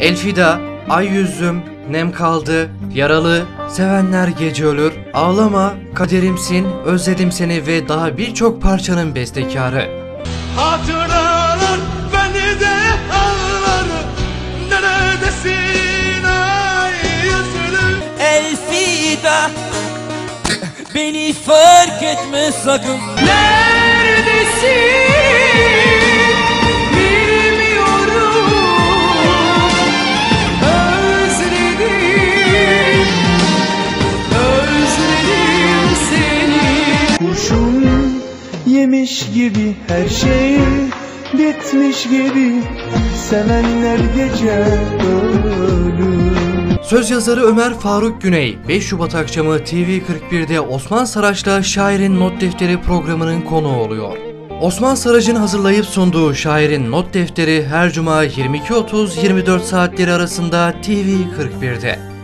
Elfida, Ay Yüzüm, Nem Kaldı, Yaralı, Sevenler Gece Ölür, Ağlama, Kaderimsin, Özledim Seni ve daha birçok parçanın bestekarı. Hatıralar beni de ağlar. Neredesin ay yüzlü Elfida Beni fark etme sakın. Neredesin yemiş gibi her şey bitmiş gibi Sevenler gece ölür Söz yazarı Ömer Faruk Güney, 5 Şubat akşamı TV41'de Osman Saraç'la Şairin Not Defteri programının konuğu oluyor. Osman Saraç'ın hazırlayıp sunduğu Şairin Not Defteri her cuma 22.30-24 saatleri arasında TV41'de.